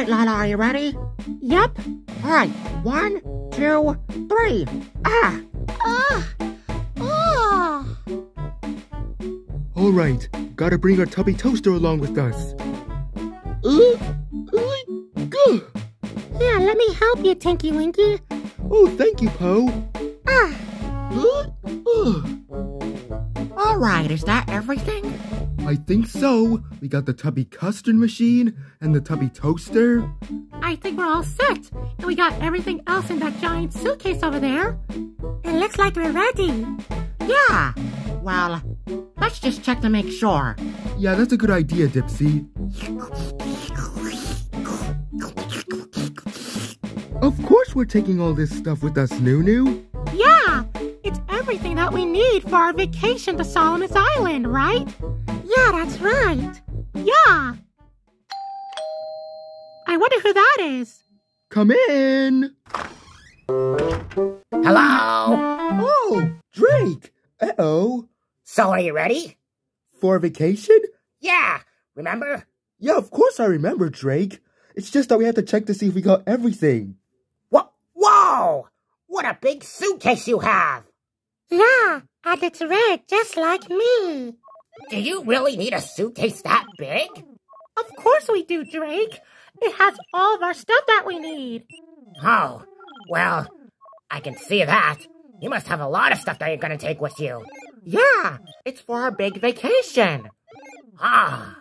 All right, Laa-Laa, are you ready? Yep. All right, one, two, three. Ah! Ah! Ah! All right, gotta bring our tubby toaster along with us. Uh, uh, good. Yeah, let me help you, Tinky Winky. Oh, thank you, Po. Ah! Uh, uh. All right, is that everything? I think so. We got the tubby custard machine and the tubby toaster. I think we're all set. And we got everything else in that giant suitcase over there. It looks like we're ready. Yeah. Well, let's just check to make sure. Yeah, that's a good idea, Dipsy. Of course we're taking all this stuff with us, Noo-Noo. Yeah, it's everything that we need for our vacation to Solomons Island, right? Yeah, that's right. Yeah. I wonder who that is. Come in. Hello? Oh, Drake. Uh-oh. So are you ready? For vacation? Yeah, remember? Yeah, of course I remember, Drake. It's just that we have to check to see if we got everything. What? Whoa! What a big suitcase you have! Yeah, and it's red just like me. Do you really need a suitcase that big? Of course we do, Drake. It has all of our stuff that we need. Oh, well, I can see that. You must have a lot of stuff that you're gonna take with you. Yeah, it's for our big vacation. Ah.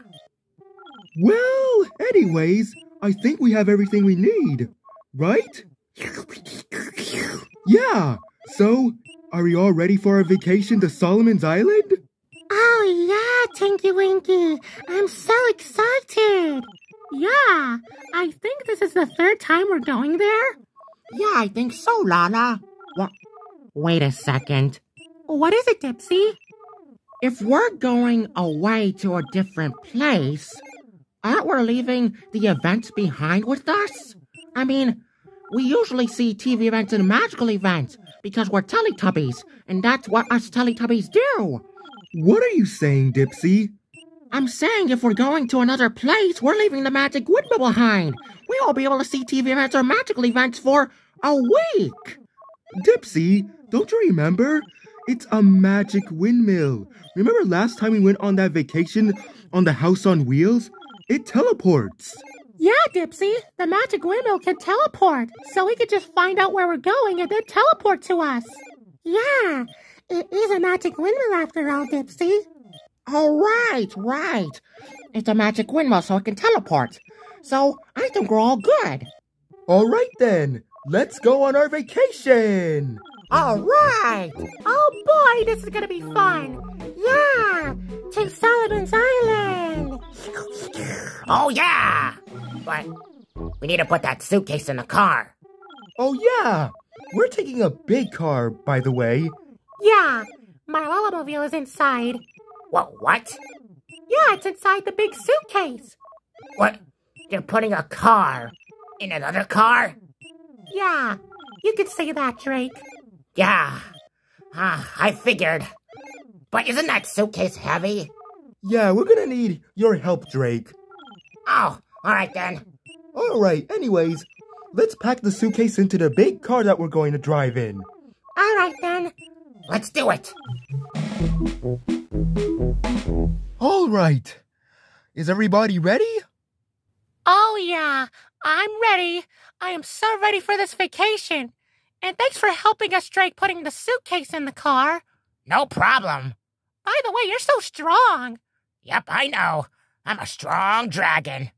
Well, anyways, I think we have everything we need, right? Yeah, so are we all ready for our vacation to Solomons Island? Oh, yeah, Tinky Winky. I'm so excited. Yeah, I think this is the third time we're going there. Yeah, I think so, Laa-Laa. What? Wait a second. What is it, Dipsy? If we're going away to a different place, aren't we leaving the events behind with us? I mean, we usually see TV events and magical events because we're Teletubbies, and that's what us Teletubbies do. What are you saying, Dipsy? I'm saying if we're going to another place, we're leaving the magic windmill behind. We won't be able to see TV events or magical events for a week. Dipsy, don't you remember? It's a magic windmill. Remember last time we went on that vacation on the house on wheels? It teleports. Yeah, Dipsy, the magic windmill can teleport, so we could just find out where we're going and then teleport to us. Yeah, it is a magic windmill after all, Dipsy. All right, right. It's a magic windmill so it can teleport. So I think we're all good. All right then, let's go on our vacation. All right. Oh boy, this is gonna be fun. Yeah, to Solomons Island. Oh, yeah! But we need to put that suitcase in the car. Oh yeah, we're taking a big car, by the way. Yeah, my Lolomobile is inside. What? What? Yeah, it's inside the big suitcase. What? You're putting a car in another car? Yeah, you could say that, Drake. Yeah. Ah, I figured. But isn't that suitcase heavy? Yeah, we're gonna need your help, Drake. Oh, alright then. All right, anyways, let's pack the suitcase into the big car that we're going to drive in. All right then. Let's do it. All right. Is everybody ready? Oh yeah, I'm ready. I am so ready for this vacation. And thanks for helping us, Drake, putting the suitcase in the car. No problem. By the way, you're so strong. Yep, I know. I'm a strong dragon.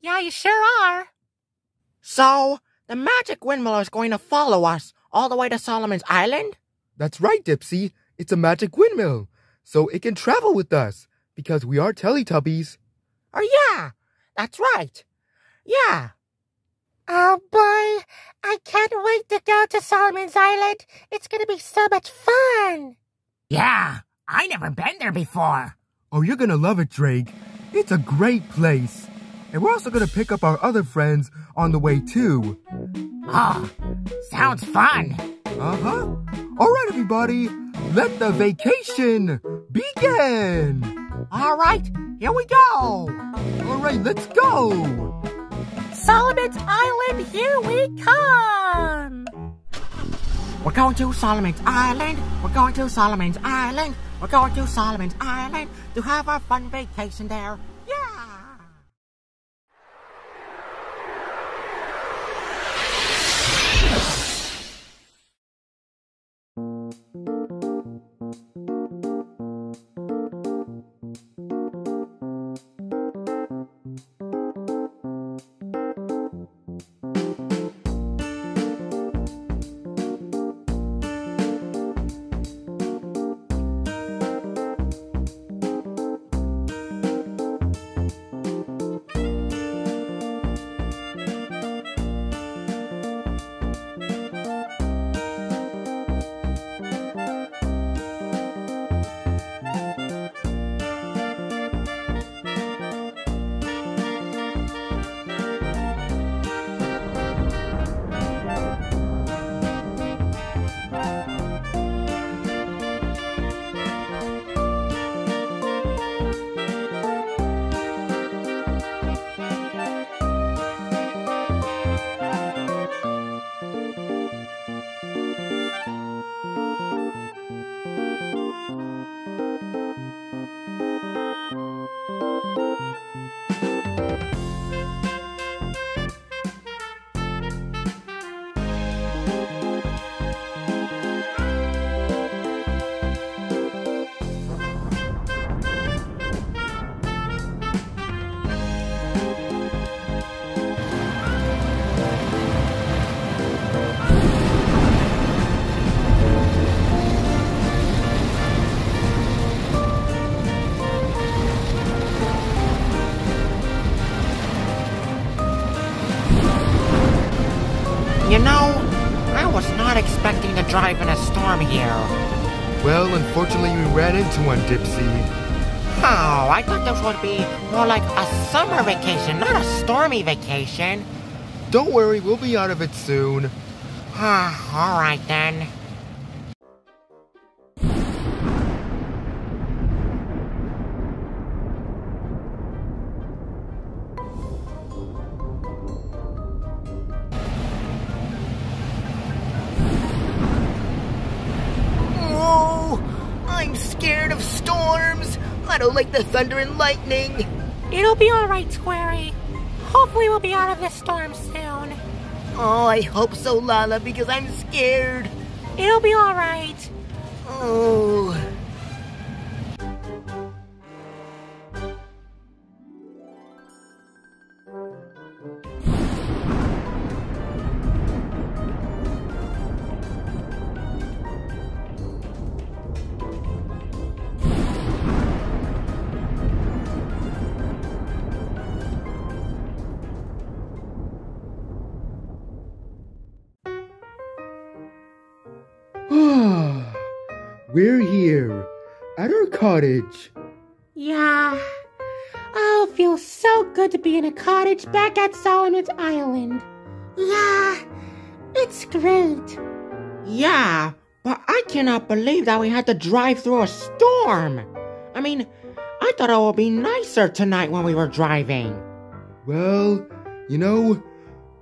Yeah, you sure are. So, the magic windmill is going to follow us all the way to Solomons Island? That's right, Dipsy. It's a magic windmill, so it can travel with us because we are Teletubbies. Oh, yeah, that's right. Yeah. Oh boy, I can't wait to go to Solomons Island. It's gonna be so much fun. Yeah, I never been there before. Oh, you're gonna love it, Drake. It's a great place. And we're also gonna pick up our other friends on the way too. Oh, sounds fun. Uh-huh. All right, everybody, let the vacation begin. All right, Here we go! All right, let's go! Solomons Island, here we come! We're going to Solomons Island. We're going to Solomons Island. We're going to Solomons Island to have our fun vacation there. You to drive in a storm here. Well, unfortunately, we ran into one, Dipsy. Oh, I thought this would be more like a summer vacation, not a stormy vacation. Don't worry, we'll be out of it soon. Ah, all right then. I don't like the thunder and lightning. It'll be alright, Squarey. Hopefully we'll be out of this storm soon. Oh, I hope so, Laa-Laa, because I'm scared. It'll be alright. Oh. We're here at our cottage. Yeah. Oh, feels so good to be in a cottage back at Solomons Island. Yeah, it's great. Yeah, but I cannot believe that we had to drive through a storm. I mean, I thought it would be nicer tonight when we were driving. Well, you know,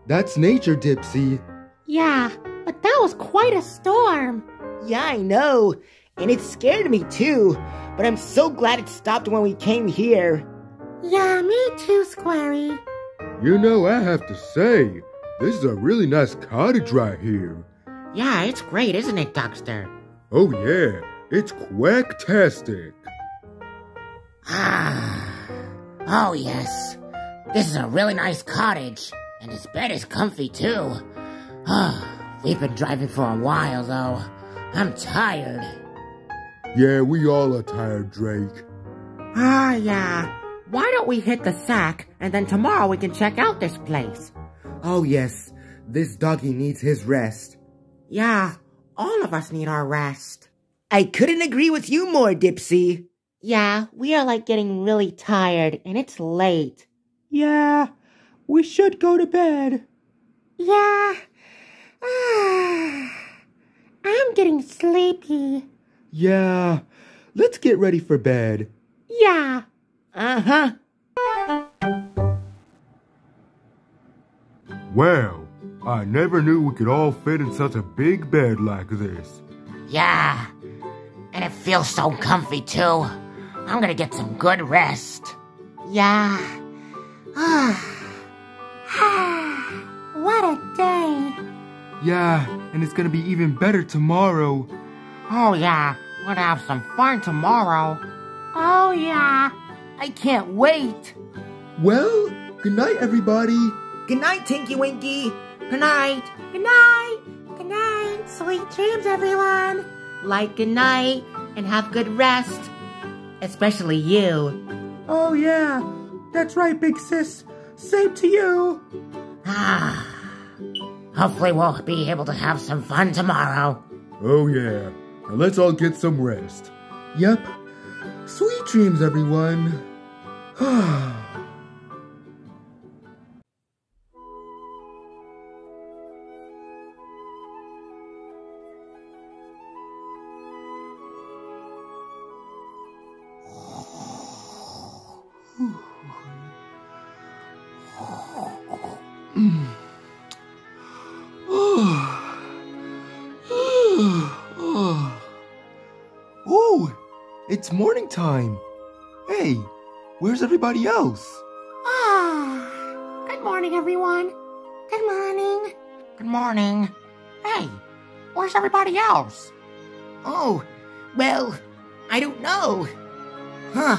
that's nature, Dipsy. Yeah, but that was quite a storm. Yeah, I know. And it scared me too. But I'm so glad it stopped when we came here. Yeah, me too, Squarey. You know, I have to say, this is a really nice cottage right here. Yeah, it's great, isn't it, Duckster? Oh, yeah, it's quacktastic. Ah. Oh, yes. This is a really nice cottage. And this bed is comfy too. Ah, We've been driving for a while though. I'm tired. Yeah, we all are tired, Drake. Ah, yeah. Why don't we hit the sack and then tomorrow we can check out this place? Oh, yes, this doggy needs his rest. Yeah, all of us need our rest. I couldn't agree with you more, Dipsy. Yeah, we are like getting really tired and it's late. Yeah, we should go to bed. Yeah. I'm getting sleepy. Yeah, let's get ready for bed. Yeah. Uh huh. Wow, I never knew we could all fit in such a big bed like this. Yeah. And it feels so comfy too. I'm gonna get some good rest. Yeah. what a day. Yeah, and it's gonna be even better tomorrow. Oh, yeah. We're gonna have some fun tomorrow. Oh, yeah. I can't wait. Well, good night, everybody. Good night, Tinky Winky. Good night. Good night. Good night. Sweet dreams, everyone. Like good night and have good rest. Especially you. Oh, yeah. That's right, big sis. Same to you. Ah. Hopefully we'll be able to have some fun tomorrow. Oh, yeah. Now let's all get some rest. Yep. Sweet dreams, everyone. Ah. Oh, it's morning time. Hey, where's everybody else? Ah. Good morning, everyone. Good morning. Good morning. Hey, where's everybody else? Oh, well, I don't know. Huh.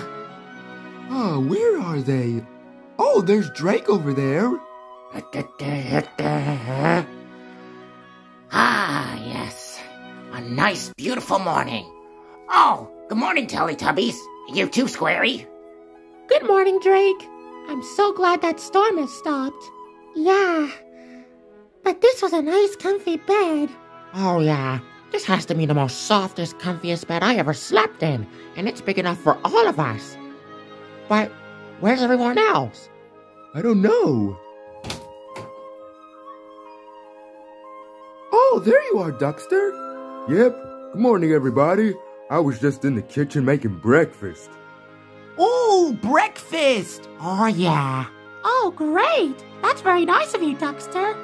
Oh, where are they? Oh, there's Drake over there. Ah, yes. A nice, beautiful morning. Oh, good morning, Teletubbies. You too, Squarey. Good morning, Drake. I'm so glad that storm has stopped. Yeah. But this was a nice, comfy bed. Oh, yeah. This has to be the most softest, comfiest bed I ever slept in, and it's big enough for all of us. But where's everyone else? I don't know. Oh, there you are, Duckster. Yep. Good morning, everybody. I was just in the kitchen making breakfast. Ooh, breakfast! Oh, yeah. Oh, great. That's very nice of you, Duckster.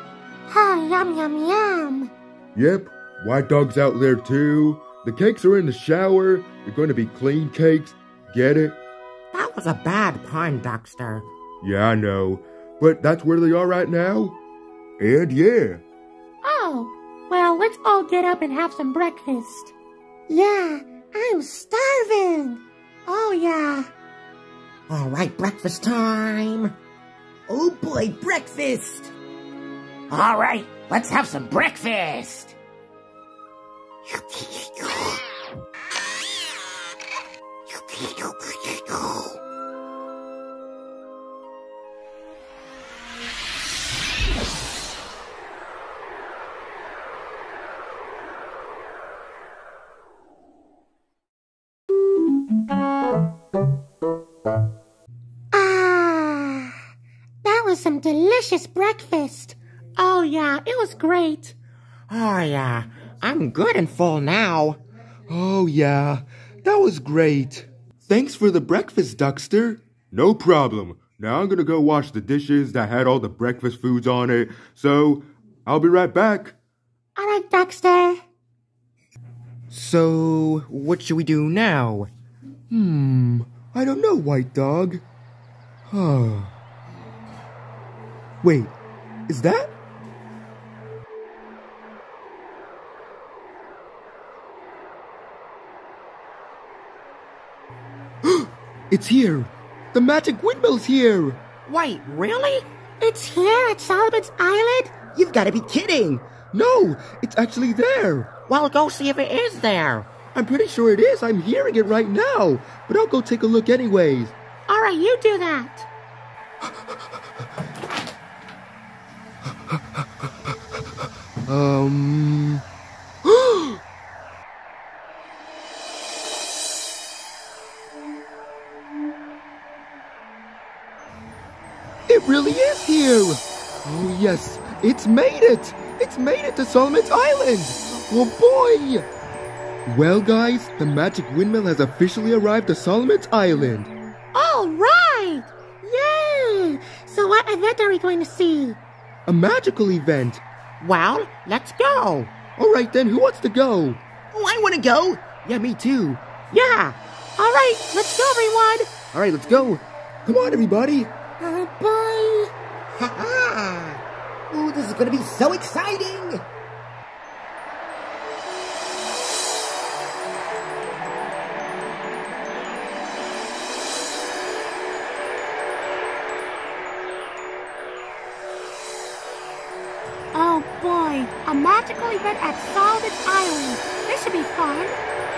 Ah, yum, yum, yum. Yep. White dog's out there too. The cakes are in the shower. They're going to be clean cakes. Get it? That was a bad pun, Duckster. Yeah, I know. But that's where they are right now. And yeah. Oh, well, let's all get up and have some breakfast. Yeah, I'm starving. Oh, yeah. All right, breakfast time. Oh boy, breakfast! All right, let's have some breakfast. Delicious breakfast. Oh, yeah, it was great. Oh, yeah. I'm good and full now. Oh, yeah. That was great. Thanks for the breakfast, Duckster. No problem. Now I'm gonna go wash the dishes that had all the breakfast foods on it. So, I'll be right back. All right, Duckster. So, what should we do now? Hmm, I don't know, White Dog. Huh. Wait, is that? it's here! The magic windmill's here! Wait, really? It's here at Solomons Island? You've gotta be kidding! No, it's actually there! Well, go see if it is there. I'm pretty sure it is. I'm hearing it right now. But I'll go take a look anyways. All right, you do that. Um. it really is here! Oh, yes, it's made it! It's made it to Solomons Island! Oh boy! Well, guys, the magic windmill has officially arrived to Solomons Island. All right! Yay! So what event are we going to see? A magical event. Well, let's go. All right then, who wants to go? Oh, I want to go. Yeah, me too. Yeah. All right, let's go, everyone! All right, let's go. Come on, everybody. Oh, boy! Ha ha! Ooh, this is going to be so exciting. Magical event at Solomon Island. This should be fun.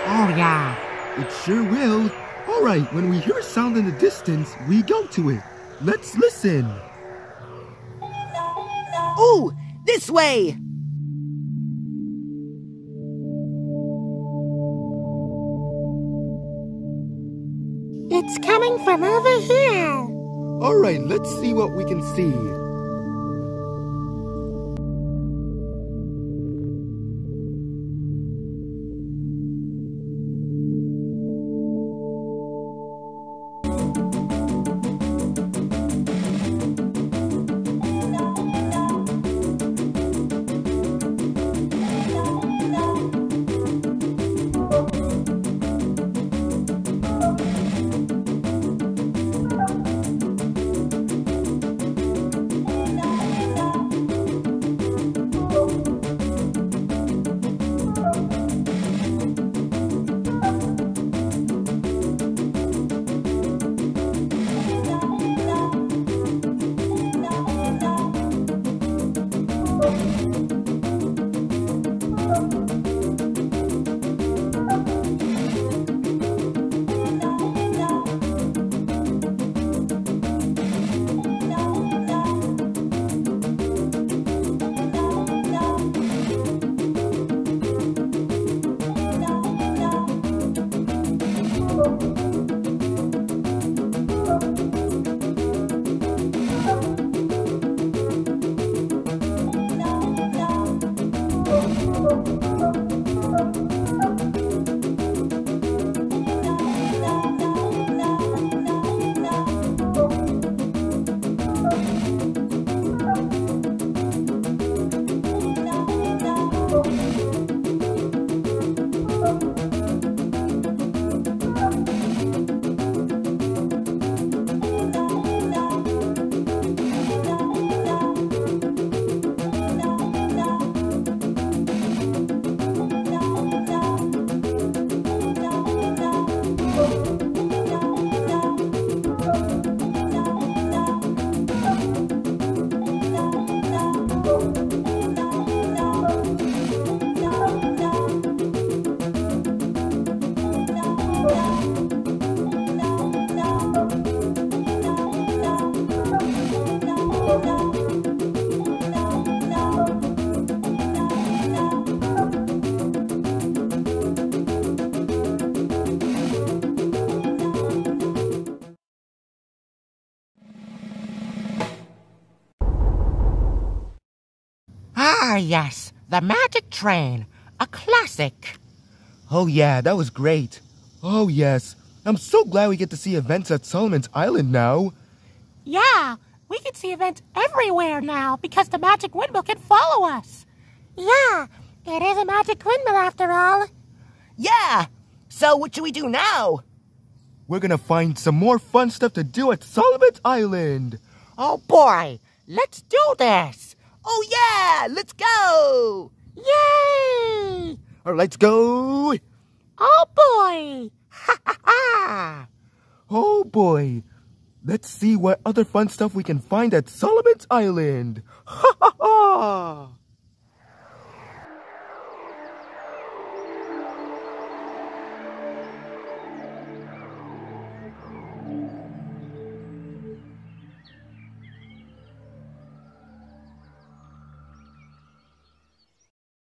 Oh, yeah. It sure will. All right, when we hear a sound in the distance, we go to it. Let's listen. Ooh, this way. It's coming from over here. All right, let's see what we can see. Ah, yes. The Magic Train. A classic. Oh, yeah, that was great. Oh, yes. I'm so glad we get to see events at Solomons Island now. Yeah, we can see events everywhere now because the magic windmill can follow us. Yeah, it is a magic windmill after all. Yeah. So what should we do now? We're gonna find some more fun stuff to do at Solomons Island. Oh, boy. Let's do this. Oh yeah, let's go. Yay! All right, let's go. Oh boy! Ha ha ha. Oh boy. Let's see what other fun stuff we can find at Solomons Island. Ha ha ha!